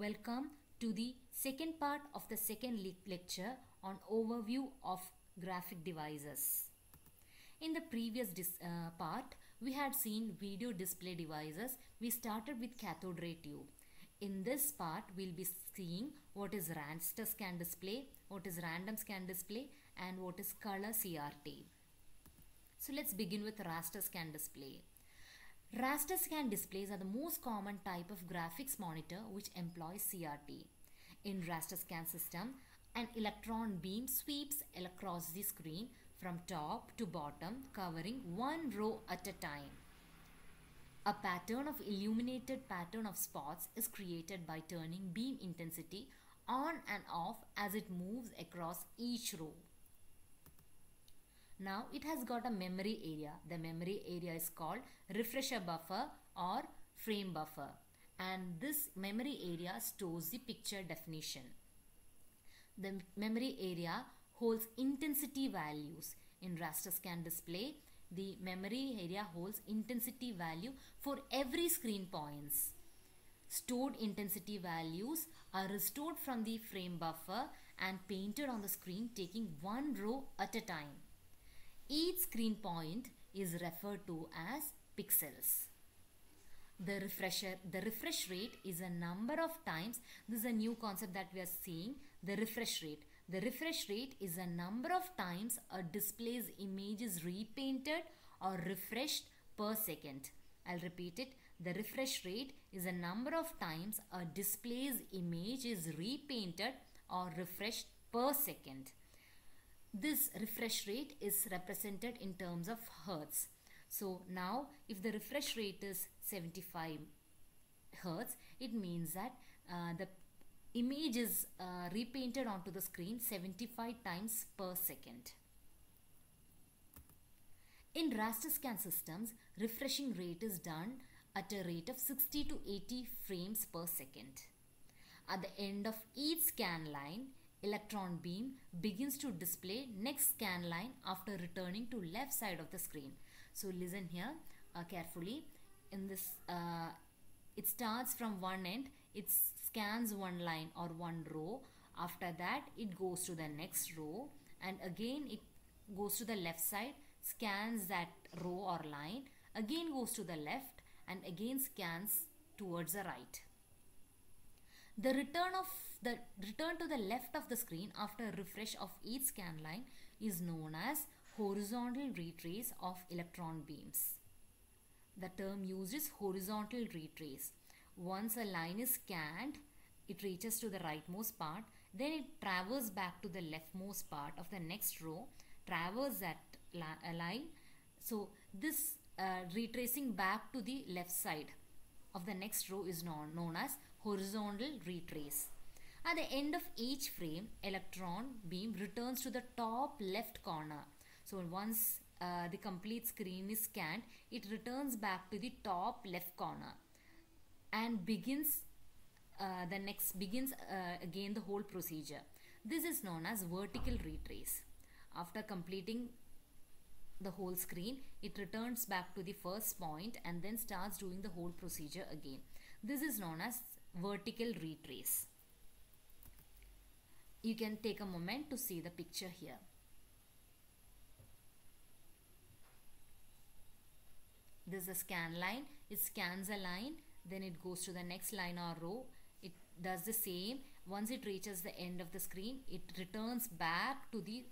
Welcome to the second part of the second le- lecture on overview of graphic devices. In the previous uh, part, we had seen video display devices. We started with cathode ray tube. In this part, we'll be seeing what is raster scan display, what is random scan display, and what is color CRT. So let's begin with raster scan display. Raster scan displays are the most common type of graphics monitor which employs CRT. In raster scan system, an electron beam sweeps across the screen from top to bottom covering one row at a time. A pattern of illuminated pattern of spots is created by turning beam intensity on and off as it moves across each row. Now it has got a memory area. The memory area is called refresher buffer or frame buffer and this memory area stores the picture definition. The memory area holds intensity values. In raster scan display, the memory area holds intensity value for every screen points. Stored intensity values are restored from the frame buffer and painted on the screen taking one row at a time. Each screen point is referred to as pixels. The refresher, the refresh rate is a number of times. This is a new concept that we are seeing. The refresh rate. The refresh rate is a number of times a display's image is repainted or refreshed per second. I'll repeat it. The refresh rate is a number of times a display's image is repainted or refreshed per second. This refresh rate is represented in terms of hertz. So now if the refresh rate is 75 hertz, it means that uh, the image is uh, repainted onto the screen 75 times per second. In raster scan systems, refreshing rate is done at a rate of 60 to 80 frames per second. At the end of each scan line, electron beam begins to display next scan line after returning to left side of the screen. So listen here uh, carefully. In this, uh, it starts from one end, it scans one line or one row. After that, it goes to the next row and again it goes to the left side, scans that row or line, again goes to the left and again scans towards the right. The return of the return to the left of the screen after refresh of each scan line is known as horizontal retrace of electron beams. The term used is horizontal retrace. Once a line is scanned, it reaches to the rightmost part, then it traverses back to the leftmost part of the next row, traverses that line. So this uh, retracing back to the left side of the next row is known, known as horizontal retrace. At the end of each frame, electron beam returns to the top left corner. So once uh, the complete screen is scanned, it returns back to the top left corner and begins uh, the next begins uh, again the whole procedure. This is known as vertical retrace. After completing the whole screen, it returns back to the first point and then starts doing the whole procedure again. This is known as vertical retrace. You can take a moment to see the picture here. This is a scan line. It scans a line, then it goes to the next line or row. It does the same. Once it reaches the end of the screen, it returns back to the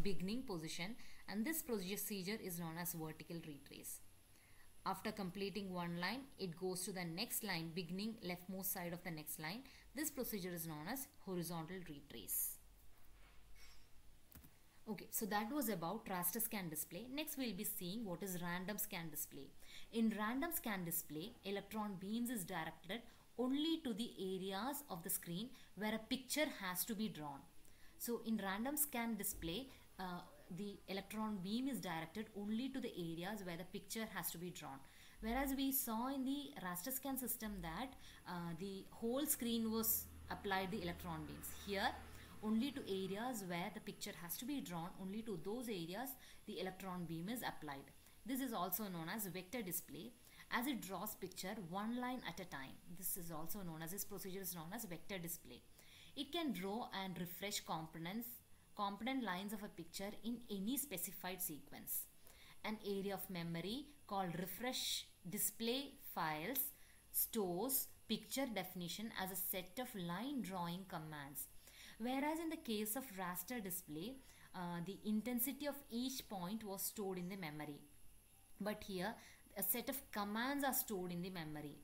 beginning position and this procedure is known as vertical retrace. After completing one line, it goes to the next line, beginning leftmost side of the next line. This procedure is known as horizontal retrace. Okay, so that was about raster scan display. Next, we'll be seeing what is random scan display. In random scan display, electron beams is directed only to the areas of the screen where a picture has to be drawn. So in random scan display, uh, the electron beam is directed only to the areas where the picture has to be drawn. Whereas we saw in the raster scan system that uh, the whole screen was applied the electron beams. Here only to areas where the picture has to be drawn, only to those areas the electron beam is applied. This is also known as vector display as it draws picture one line at a time. This is also known as this procedure is known as vector display. It can draw and refresh components component lines of a picture in any specified sequence. An area of memory called refresh display files stores picture definition as a set of line drawing commands. Whereas in the case of raster display, uh, the intensity of each point was stored in the memory. But here, a set of commands are stored in the memory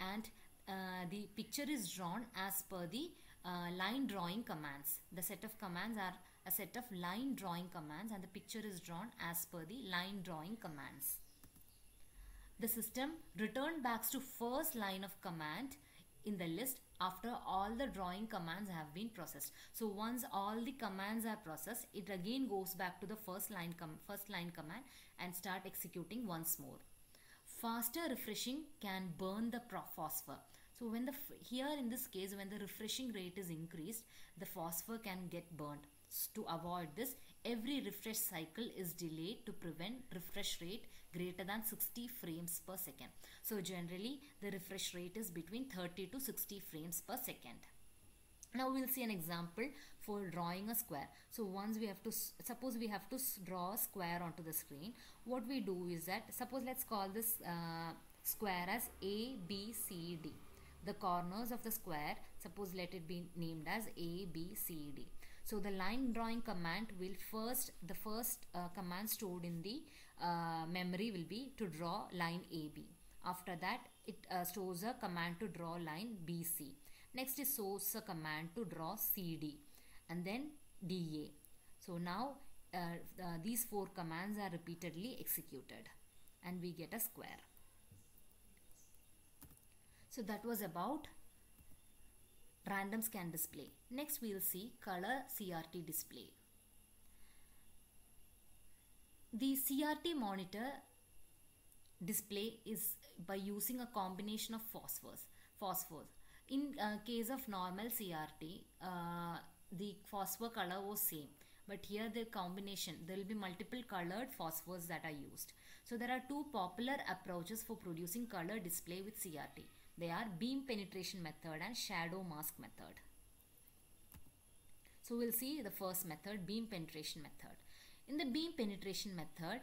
and uh, the picture is drawn as per the uh, line drawing commands. The set of commands are a set of line drawing commands and the picture is drawn as per the line drawing commands. The system returned back to first line of command in the list after all the drawing commands have been processed. So once all the commands are processed, it again goes back to the first line, first line command and start executing once more. Faster refreshing can burn the phosphor. So when the here in this case when the refreshing rate is increased, the phosphor can get burnt. To avoid this, every refresh cycle is delayed to prevent refresh rate greater than 60 frames per second. So generally the refresh rate is between 30 to 60 frames per second. Now we'll see an example for drawing a square. So once we have to, suppose we have to draw a square onto the screen. What we do is that, suppose let's call this uh, square as A, B, C, D. The corners of the square, suppose let it be named as A, B, C, D. So the line drawing command will first, the first uh, command stored in the uh, memory will be to draw line AB. After that, it uh, stores a command to draw line BC. Next is stores a command to draw CD and then DA. So now uh, uh, these four commands are repeatedly executed and we get a square. So that was about random scan display. Next we will see color CRT display. The CRT monitor display is by using a combination of phosphors. Phosphors. In uh, case of normal CRT, uh, the phosphor color was same. But here the combination, there will be multiple colored phosphors that are used. So there are two popular approaches for producing color display with CRT. They are beam penetration method and shadow mask method. So we'll see the first method, beam penetration method. In the beam penetration method,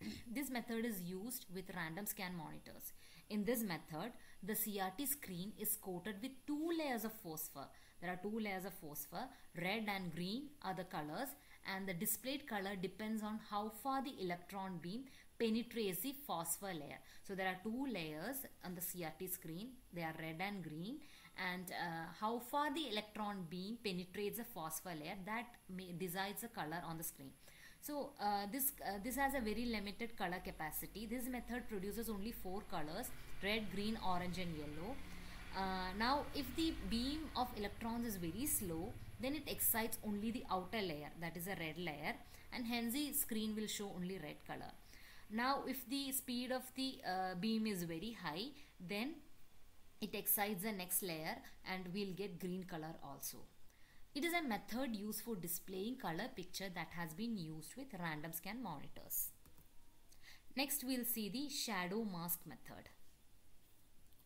this method is used with random scan monitors. In this method, the CRT screen is coated with two layers of phosphor. There are two layers of phosphor, red and green are the colors and the displayed color depends on how far the electron beam penetrates the phosphor layer. So there are two layers on the CRT screen, they are red and green and uh, how far the electron beam penetrates the phosphor layer that decides the color on the screen. So uh, this, uh, this has a very limited color capacity. This method produces only four colors, red, green, orange and yellow. Uh, now if the beam of electrons is very slow, then it excites only the outer layer, that is a red layer and hence the screen will show only red color. Now if the speed of the uh, beam is very high, then it excites the next layer and we'll get green color also. It is a method used for displaying color picture that has been used with random scan monitors. Next we'll see the shadow mask method.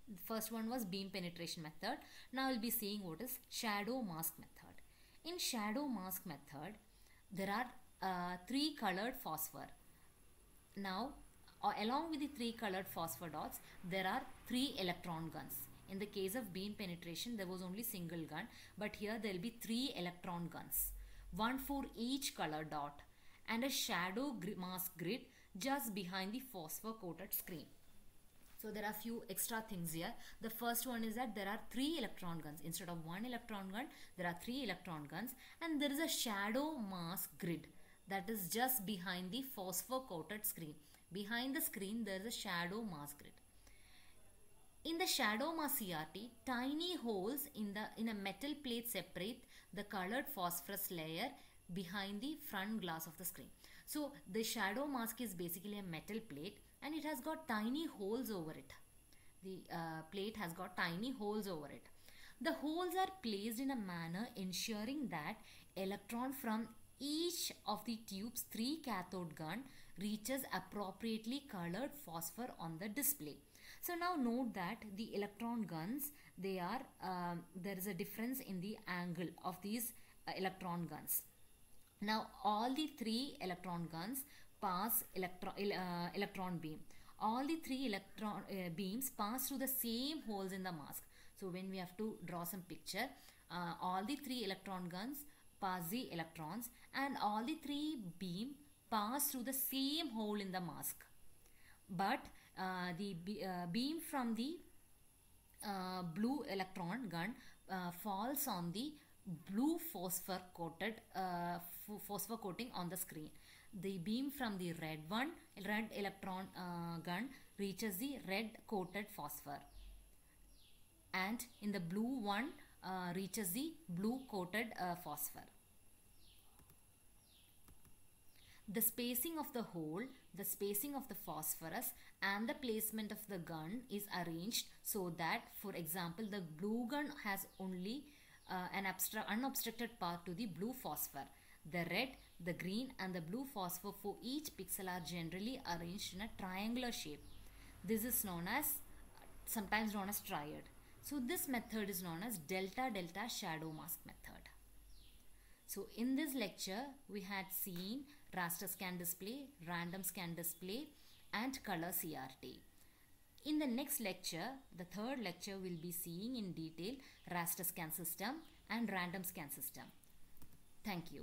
The first one was beam penetration method. Now we'll be seeing what is shadow mask method. In shadow mask method, there are uh, three colored phosphor. Now, uh, along with the three colored phosphor dots, there are three electron guns. In the case of beam penetration, there was only single gun, but here there will be three electron guns, one for each color dot, and a shadow mask grid just behind the phosphor coated screen. So there are few extra things here. The first one is that there are three electron guns. Instead of one electron gun, there are three electron guns and there is a shadow mask grid that is just behind the phosphor coated screen. Behind the screen, there is a shadow mask grid. In the shadow mask CRT, tiny holes in, the, in a metal plate separate the colored phosphorus layer behind the front glass of the screen. So the shadow mask is basically a metal plate and it has got tiny holes over it. The uh, plate has got tiny holes over it. The holes are placed in a manner ensuring that electron from each of the tube's three cathode gun reaches appropriately colored phosphor on the display. So now note that the electron guns, they are, um, there is a difference in the angle of these uh, electron guns. Now all the three electron guns pass electron, uh, electron beam. All the three electron uh, beams pass through the same holes in the mask. So when we have to draw some picture, uh, all the three electron guns the electrons and all the three beam pass through the same hole in the mask. But uh, the uh, beam from the uh, blue electron gun uh, falls on the blue phosphor coated uh, phosphor coating on the screen. The beam from the red one, red electron uh, gun reaches the red coated phosphor and in the blue one uh, reaches the blue coated uh, phosphor. The spacing of the hole, the spacing of the phosphorus and the placement of the gun is arranged so that for example the blue gun has only uh, an unobstructed path to the blue phosphor. The red, the green and the blue phosphor for each pixel are generally arranged in a triangular shape. This is known as sometimes known as triad. So this method is known as delta delta shadow mask method. So in this lecture we had seen raster scan display, random scan display and color CRT. In the next lecture, the third lecture we'll be seeing in detail raster scan system and random scan system. Thank you.